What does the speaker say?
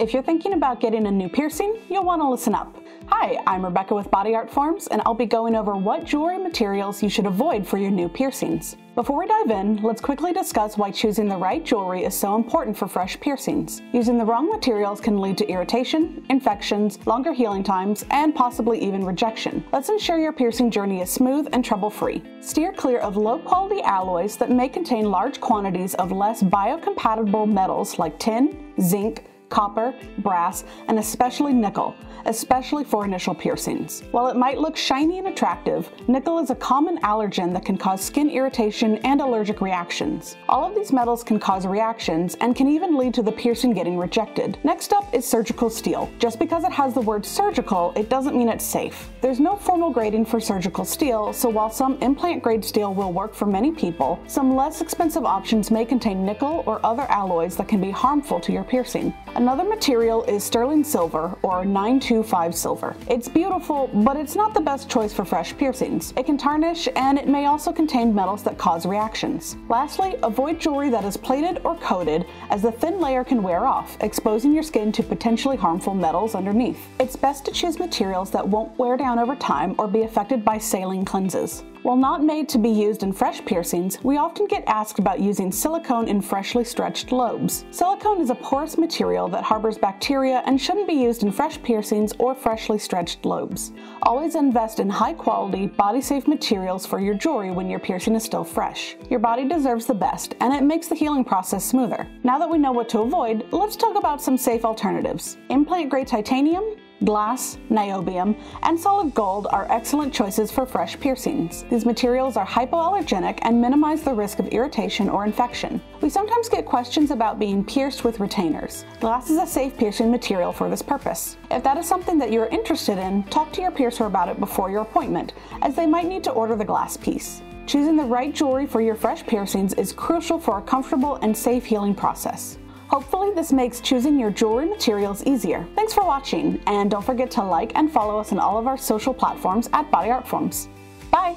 If you're thinking about getting a new piercing, you'll want to listen up. Hi, I'm Rebecca with Body Art Forms, and I'll be going over what jewelry materials you should avoid for your new piercings. Before we dive in, let's quickly discuss why choosing the right jewelry is so important for fresh piercings. Using the wrong materials can lead to irritation, infections, longer healing times, and possibly even rejection. Let's ensure your piercing journey is smooth and trouble-free. Steer clear of low-quality alloys that may contain large quantities of less biocompatible metals like tin, zinc, copper, brass, and especially nickel, especially for initial piercings. While it might look shiny and attractive, nickel is a common allergen that can cause skin irritation and allergic reactions. All of these metals can cause reactions and can even lead to the piercing getting rejected. Next up is surgical steel. Just because it has the word surgical, it doesn't mean it's safe. There's no formal grading for surgical steel, so while some implant grade steel will work for many people, some less expensive options may contain nickel or other alloys that can be harmful to your piercing. Another material is sterling silver or 925 silver. It's beautiful, but it's not the best choice for fresh piercings. It can tarnish and it may also contain metals that cause reactions. Lastly, avoid jewelry that is plated or coated as the thin layer can wear off, exposing your skin to potentially harmful metals underneath. It's best to choose materials that won't wear down over time or be affected by saline cleanses. While not made to be used in fresh piercings, we often get asked about using silicone in freshly stretched lobes. Silicone is a porous material that harbors bacteria and shouldn't be used in fresh piercings or freshly stretched lobes. Always invest in high quality, body safe materials for your jewelry when your piercing is still fresh. Your body deserves the best, and it makes the healing process smoother. Now that we know what to avoid, let's talk about some safe alternatives. Implant grade titanium, glass, niobium, and solid gold are excellent choices for fresh piercings. These materials are hypoallergenic and minimize the risk of irritation or infection. We sometimes get questions about being pierced with retainers. Glass is a safe piercing material for this purpose. If that is something that you're interested in, talk to your piercer about it before your appointment, as they might need to order the glass piece. Choosing the right jewelry for your fresh piercings is crucial for a comfortable and safe healing process. Hopefully this makes choosing your jewelry materials easier. Thanks for watching, and don't forget to like and follow us on all of our social platforms at Body Art Forms. Bye!